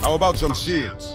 How about some shields?